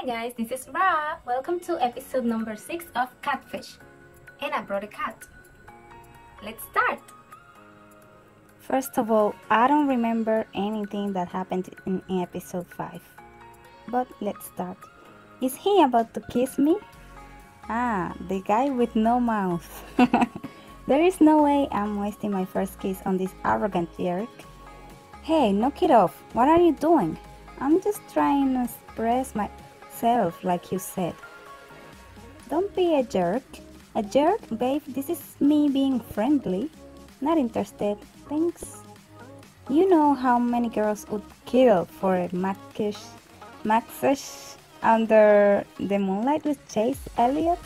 Hi guys, this is Ra. Welcome to episode number 6 of Catfish. And I brought a cat. Let's start. First of all, I don't remember anything that happened in episode 5. But let's start. Is he about to kiss me? Ah, the guy with no mouth. there is no way I'm wasting my first kiss on this arrogant jerk. Hey, knock it off. What are you doing? I'm just trying to express myself like you said. Don't be a jerk. A jerk, babe. This is me being friendly. Not interested. Thanks. You know how many girls would kill for a makish, maxish under the moonlight with Chase Elliott?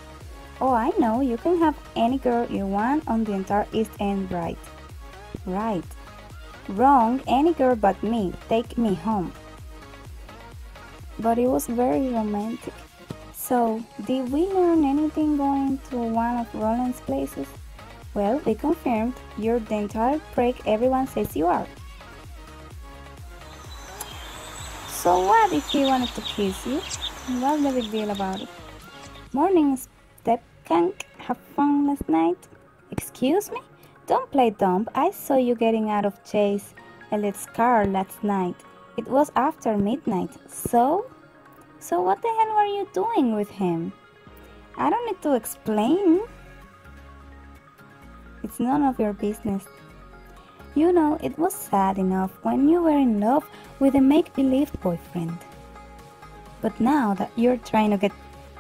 Oh, I know. You can have any girl you want on the entire East End, right? Right. Wrong, any girl but me. Take me home. But it was very romantic. So, did we learn anything going to one of Roland's places? Well, we confirmed you're the entire prick everyone says you are. So what if he wanted to kiss you? What's the big deal about it? Morning, step kank. Have fun last night? Excuse me? Don't play dumb. I saw you getting out of Chase Elliott's car last night. It was after midnight. So? So what the hell were you doing with him? I don't need to explain. It's none of your business. You know, it was sad enough when you were in love with a make believe boyfriend. But now that you're trying to get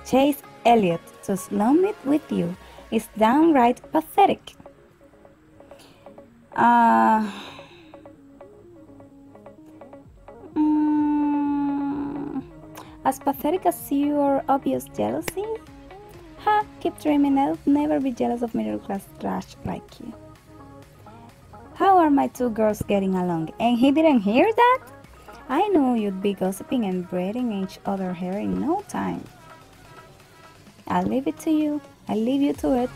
Chase Elliott to slum it with you, it's downright pathetic. Uh, as pathetic as your obvious jealousy? Ha, keep dreaming, I'll never be jealous of middle class trash like you. How are my two girls getting along? And he didn't hear that? I knew you'd be gossiping and braiding each other hair in no time. I'll leave it to you. I'll leave you to it.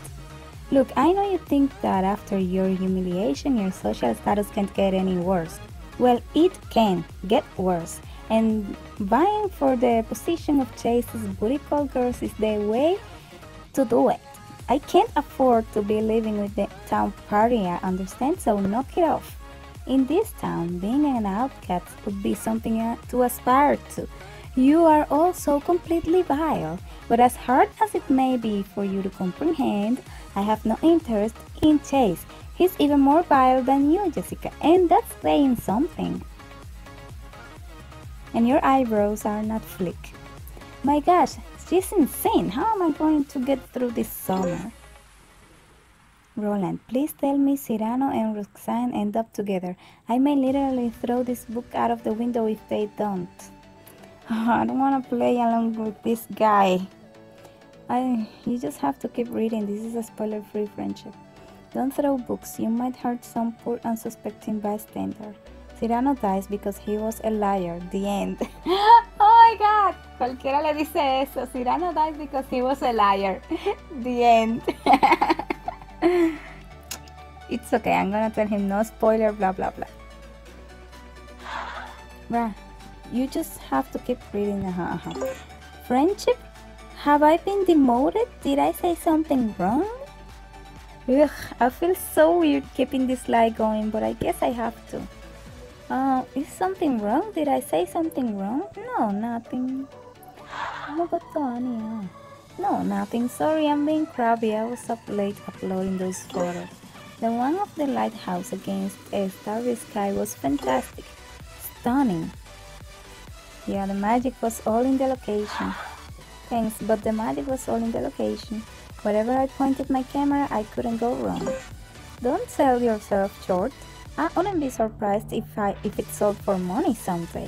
Look, I know you think that after your humiliation, your social status can't get any worse. Well, it can get worse. And vying for the position of Chase's booty call girls is the way to do it. I can't afford to be living with the town party, I understand, so knock it off. In this town, being an outcast would be something uh, to aspire to. You are also completely vile, but as hard as it may be for you to comprehend, I have no interest in Chase. He's even more vile than you, Jessica, and that's saying something. And your eyebrows are not flick. My gosh, she's insane. How am I going to get through this summer? Roland, please tell me Cyrano and Roxanne end up together. I may literally throw this book out of the window if they don't. I don't want to play along with this guy. I, you just have to keep reading. This is a spoiler-free friendship. Don't throw books. You might hurt some poor unsuspecting bystander. Cyrano dies because he was a liar. The end. oh my god. Cualquiera le dice eso. Dies because he was a liar. the end. it's okay. I'm gonna tell him no spoiler, blah blah blah. Bruh, you just have to keep reading. Uh-huh, uh-huh. Friendship? Have I been demoted? Did I say something wrong? Ugh, I feel so weird keeping this lie going, but I guess I have to. Uh, is something wrong? Did I say something wrong? No, nothing. No, nothing. Sorry, I'm being crabby. I was up late uploading those photos. The one of the lighthouse against a starry sky was fantastic. Stunning. Yeah, the magic was all in the location. Thanks, but the magic was all in the location. Wherever I pointed my camera, I couldn't go wrong. Don't sell yourself short. I wouldn't be surprised if I if it sold for money someday.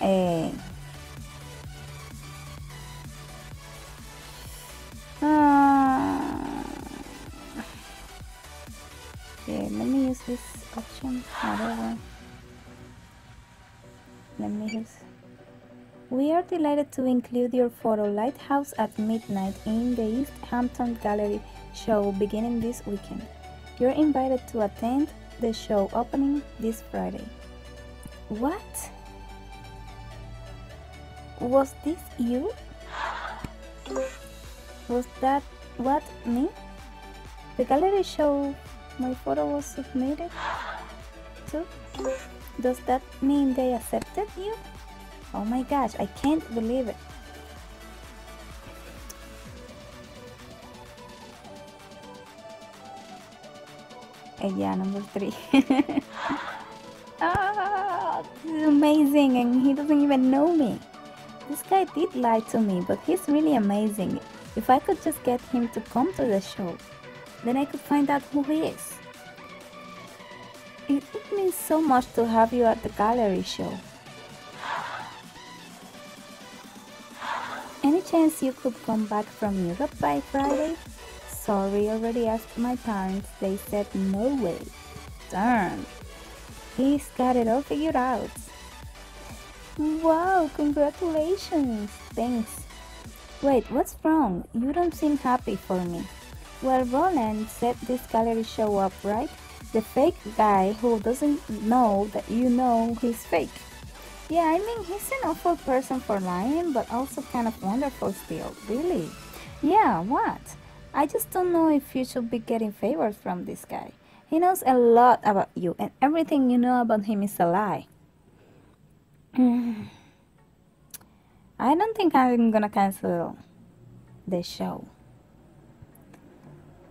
Uh, okay, let me use this option. Whatever. Let me use. We are delighted to include your photo Lighthouse at Midnight in the East Hampton Gallery show beginning this weekend. You're invited to attend the show opening this Friday. What? was this you? Was that what me? The gallery show my photo was submitted to? Does that mean they accepted you? Oh my gosh, I can't believe it. Yeah, number three. ah, this is amazing, and he doesn't even know me. This guy did lie to me, but he's really amazing. If I could just get him to come to the show, then I could find out who he is. It would mean so much to have you at the gallery show. Any chance you could come back from Europe by Friday? Sorry, already asked my parents. They said no way. Darn. He's got it all figured out. Wow, congratulations. Thanks. Wait, what's wrong? You don't seem happy for me. Well, Roland set this gallery show up, right? The fake guy who doesn't know that you know he's fake. Yeah, I mean, he's an awful person for lying, but also kind of wonderful still. Really? Yeah, what? I just don't know if you should be getting favors from this guy. He knows a lot about you, and everything you know about him is a lie. I don't think I'm gonna cancel the show.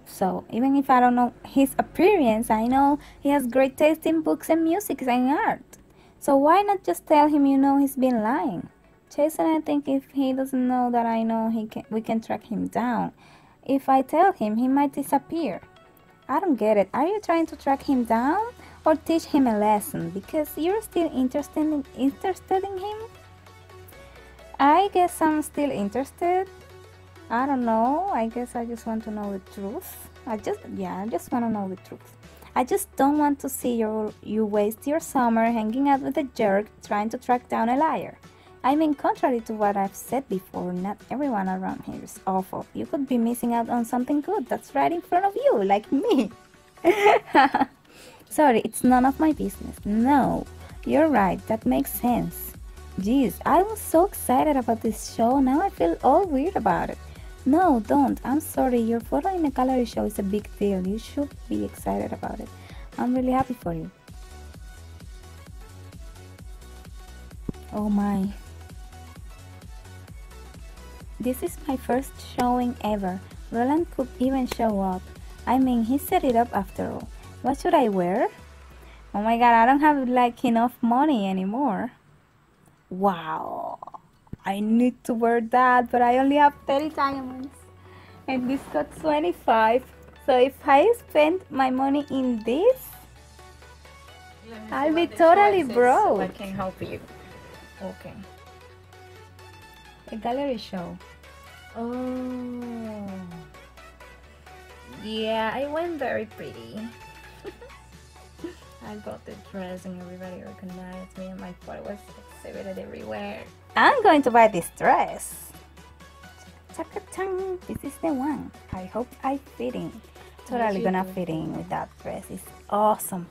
So, even if I don't know his appearance, I know he has great taste in books and music and art. So, why not just tell him you know he's been lying? Jason, I think if he doesn't know that I know he can, we can track him down. If I tell him, he might disappear. I don't get it. Are you trying to track him down or teach him a lesson? Because you're still interested in, interested in him? I guess I'm still interested. I don't know. I guess I just want to know the truth. I just, yeah, I just want to know the truth. I just don't want to see your, you waste your summer hanging out with a jerk trying to track down a liar. I mean, contrary to what I've said before, not everyone around here is awful. You could be missing out on something good that's right in front of you, like me. Sorry, it's none of my business. No, you're right, that makes sense. Jeez, I was so excited about this show, now I feel all weird about it. No, don't. I'm sorry, your photo in a gallery show is a big deal. You should be excited about it. I'm really happy for you. Oh my. This is my first showing ever. Roland could even show up. I mean, he set it up after all. What should I wear? Oh my god, I don't have like enough money anymore. Wow. I need to wear that, but I only have 30 diamonds. And this got 25. So if I spend my money in this, I'll be totally broke. So I can help you. Okay. A gallery show. Oh. Yeah, I went very pretty. I got the dress and everybody recognized me and my photo was exhibited everywhere. I'm going to buy this dress. This is the one. I hope I fit in. Totally gonna fit in with that dress. It's awesome.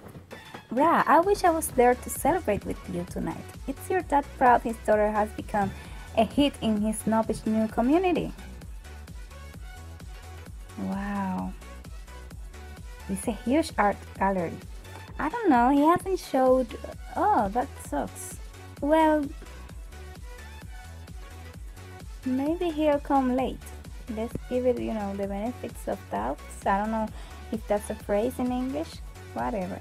Ra, I wish I was there to celebrate with you tonight. It's your dad proud his daughter has become a hit in his snobbish new community. Wow. Is a huge art gallery. I don't know, he hasn't showed... Oh, that sucks. Well, maybe he'll come late. Let's give it, you know, the benefits of doubts. I don't know if that's a phrase in English. Whatever.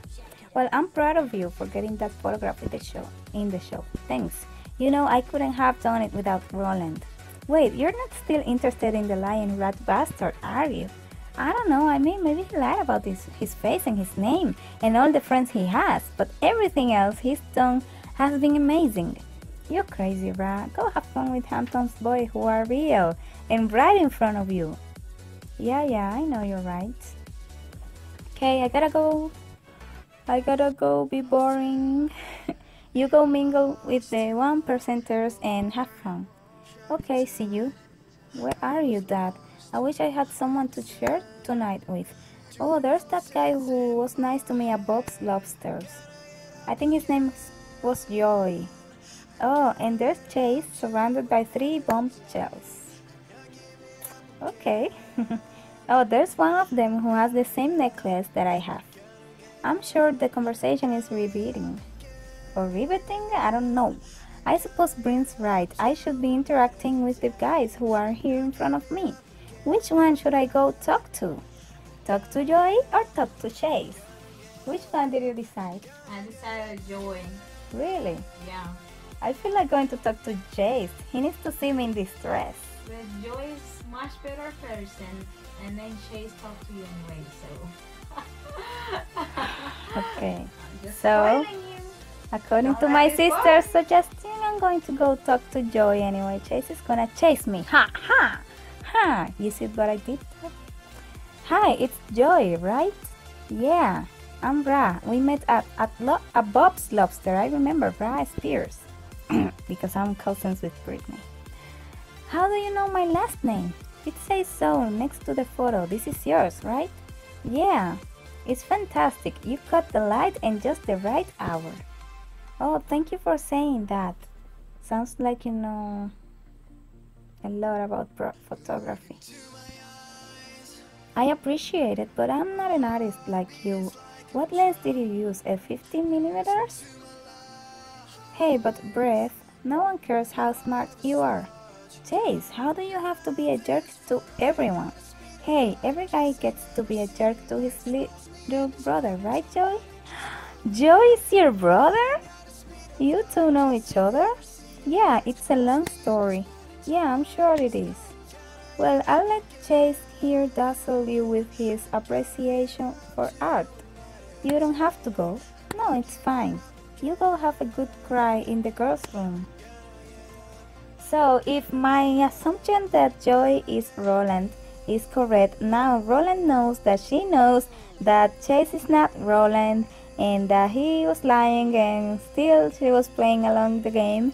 Well, I'm proud of you for getting that photograph in the show. In the show. Thanks. You know, I couldn't have done it without Roland. Wait, you're not still interested in the lion rat bastard, are you? I don't know, I mean, maybe he lied about his, his face and his name and all the friends he has, but everything else he's done has been amazing. You're crazy, rat, Go have fun with Hampton's boys who are real and right in front of you. Yeah, yeah, I know you're right. Okay, I gotta go. I gotta go be boring. you go mingle with the one percenters and have fun. Okay, see you. Where are you, Dad? I wish I had someone to share tonight with. Oh, there's that guy who was nice to me at Bob's Lobsters. I think his name was Joey. Oh, and there's Chase surrounded by three bomb shells. Okay. oh, there's one of them who has the same necklace that I have. I'm sure the conversation is repeating. Or riveting? I don't know. I suppose Brin's right. I should be interacting with the guys who are here in front of me. Which one should I go talk to? Talk to Joy or talk to Chase? Which one did you decide? I decided Joy. Really? Yeah. I feel like going to talk to Chase. He needs to see me in this dress. But Joy is much better person, and then Chase talked to you anyway, so. Okay. So- According to my sister's suggestion, I'm going to go talk to Joy anyway. Chase is gonna chase me. Ha ha ha! You see what I did? Hi, it's Joy, right? Yeah, I'm Ra. We met at at, at Bob's Lobster. I remember Ra Spears because I'm cousins with Brittany. How do you know my last name? It says so next to the photo. This is yours, right? Yeah, it's fantastic. You cut the light in just the right hour. Oh, thank you for saying that. Sounds like you know a lot about photography. I appreciate it, but I'm not an artist like you. What lens did you use? A 15 millimeters? Hey, but Breath, no one cares how smart you are. Chase, how do you have to be a jerk to everyone? Hey, every guy gets to be a jerk to his little brother, right, Joey? Joey is your brother? You two know each other? Yeah, it's a long story. Yeah, I'm sure it is. Well, I'll let Chase here dazzle you with his appreciation for art. You don't have to go. No, it's fine. You go have a good cry in the girls' room. So, if my assumption that Joy is Roland is correct, now Roland knows that she knows that Chase is not Roland and that he was lying and still she was playing along the game.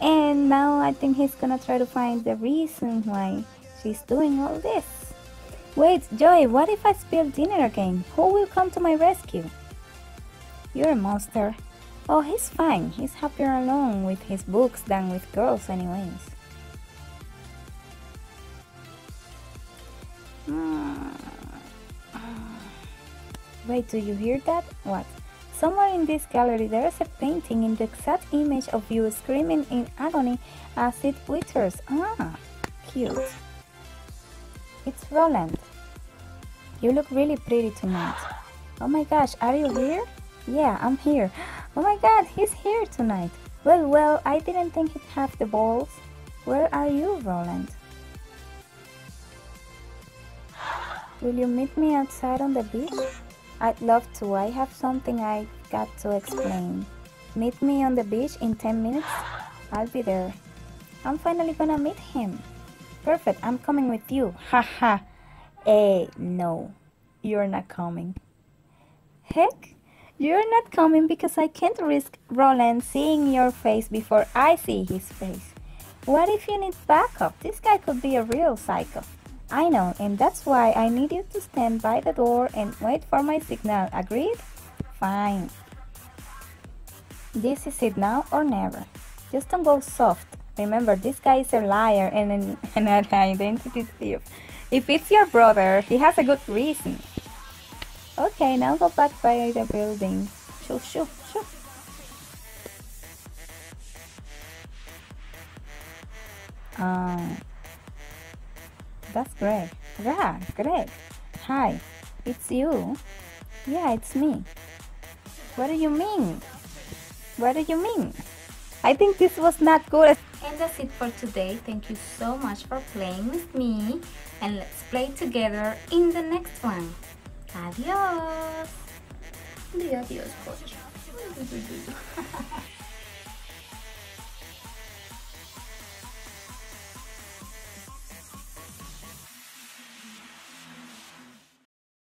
And now I think he's gonna try to find the reason why she's doing all this. Wait, Joy, what if I spill dinner again? Who will come to my rescue? You're a monster. Oh, he's fine. He's happier alone with his books than with girls, anyways. Hmm. Wait, do you hear that? What? Somewhere in this gallery there is a painting in the exact image of you screaming in agony as it withers. Ah, cute. It's Roland. You look really pretty tonight. Oh my gosh, are you here? Yeah, I'm here. Oh my god, he's here tonight. Well, well, I didn't think he'd have the balls. Where are you, Roland? Will you meet me outside on the beach? I'd love to. I have something I got to explain. Meet me on the beach in 10 minutes. I'll be there. I'm finally gonna meet him. Perfect, I'm coming with you. Haha. eh, no. You're not coming. Heck, you're not coming because I can't risk Roland seeing your face before I see his face. What if you need backup? This guy could be a real psycho. I know, and that's why I need you to stand by the door and wait for my signal. Agreed? Fine. This is it now or never. Just don't go soft. Remember, this guy is a liar and an, and an identity thief. If it's your brother, he has a good reason. Okay, now go back by the building. Shoo, shoo, shoo. Um, that's great. Yeah, great. Hi, it's you. Yeah, it's me. What do you mean? What do you mean? I think this was not good. And that's it for today. Thank you so much for playing with me. And let's play together in the next one. Adios. Di adios, coach.